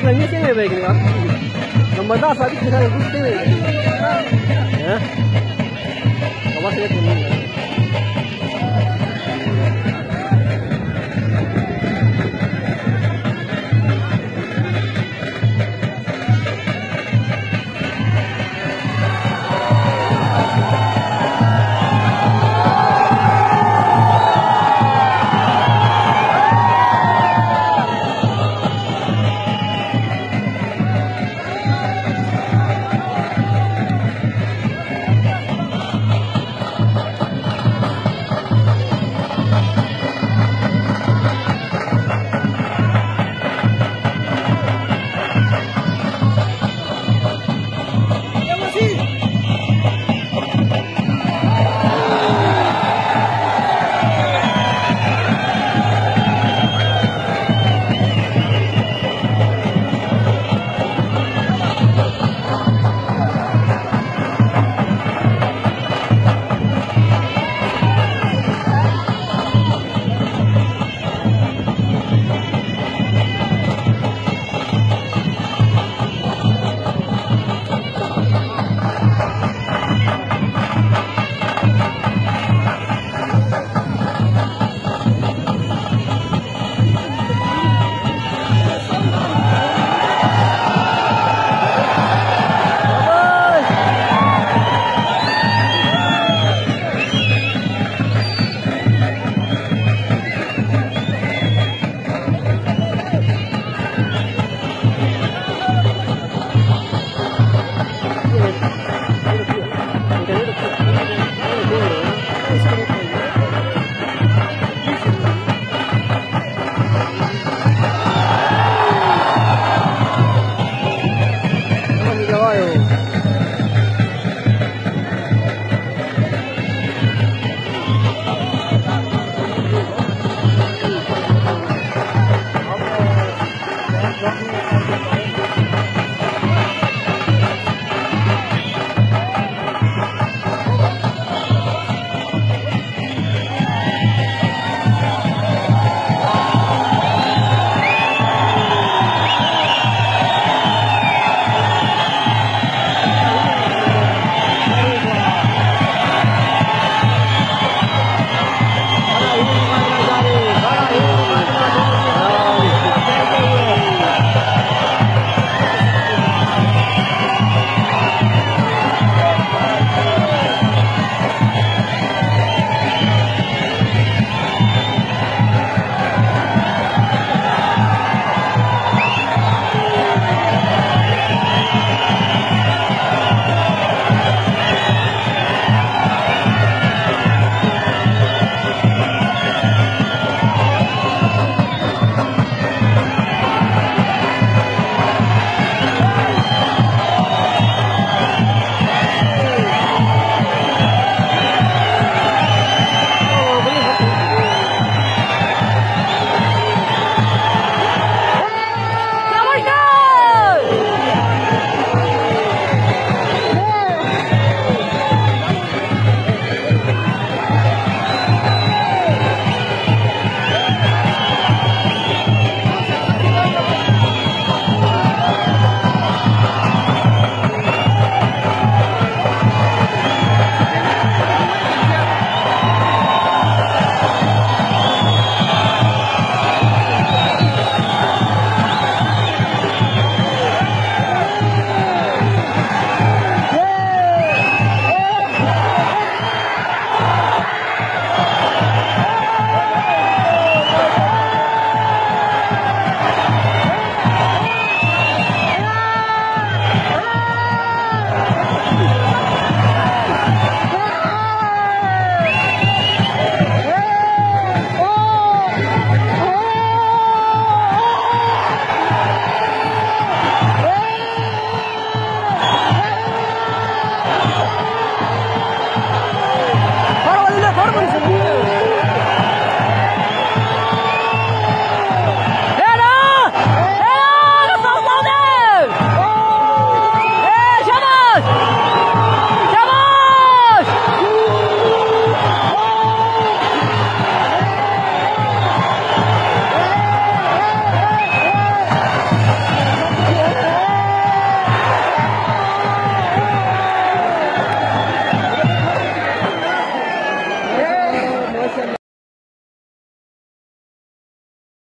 kanya sih baik ini kan. Nomor dah